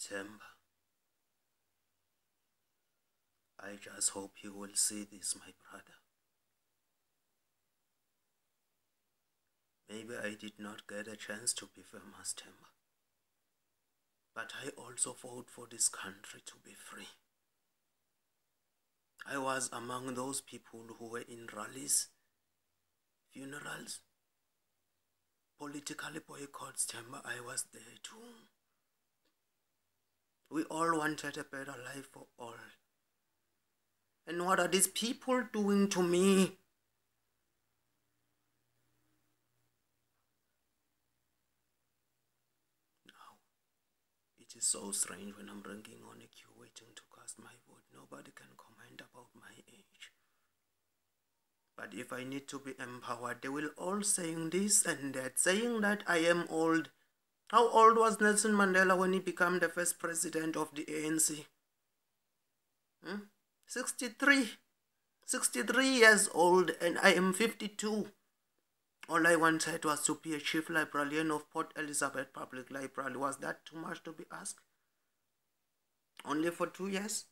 Temba. I just hope you will see this, my brother. Maybe I did not get a chance to be famous, Temba. But I also fought for this country to be free. I was among those people who were in rallies, funerals, political boycotts, Temba. I was there too. We all wanted a better life for all. And what are these people doing to me? Now, it is so strange when I'm ranking on a queue waiting to cast my vote. Nobody can comment about my age. But if I need to be empowered, they will all saying this and that, saying that I am old. How old was Nelson Mandela when he became the first president of the ANC? Hmm? 63. 63 years old and I am 52. All I wanted was to be a chief librarian of Port Elizabeth Public Library. Was that too much to be asked? Only for two years?